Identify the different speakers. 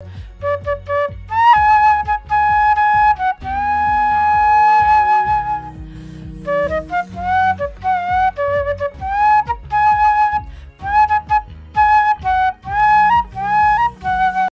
Speaker 1: Música